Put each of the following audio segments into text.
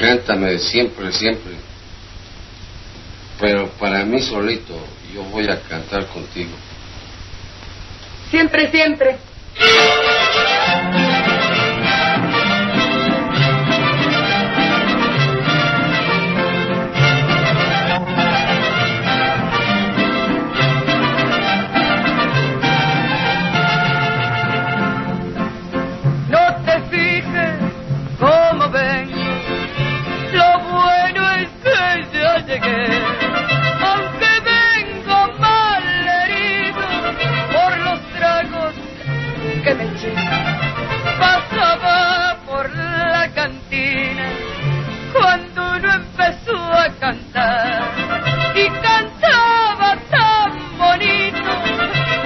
cántame siempre, siempre. Pero para mí solito, yo voy a cantar contigo. Siempre, siempre. Cantar y cantaba tan bonito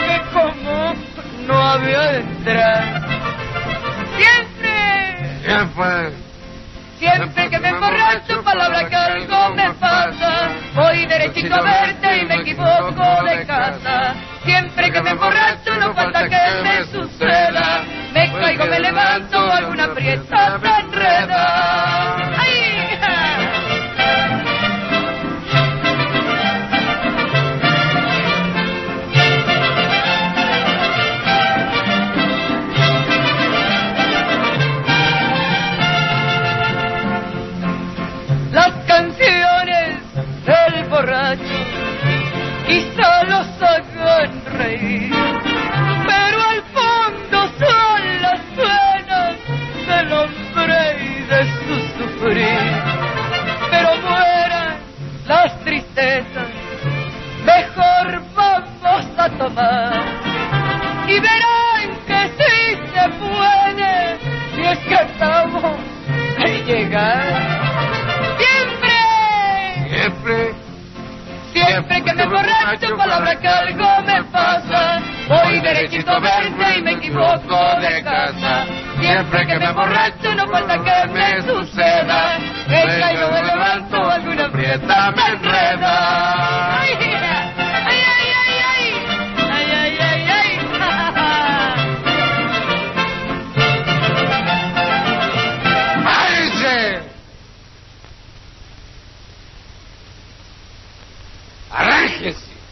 que como no había de entrar. Siempre, Siempre. siempre que me emborracho, palabra que algo me pasa. Voy derechito a verte y me equivoco de casa. Siempre que me emborracho, no falta que me suceda. Me caigo, me levanto, alguna prieta me enreda. praise siempre que me emborracho, palabra que algo me pasa. Voy derechito a verte y me equivoco de casa. Siempre que me emborracho, no falta que me suceda. Me caigo, me levanto, alguna prieta me enreda. ¡Arránjese!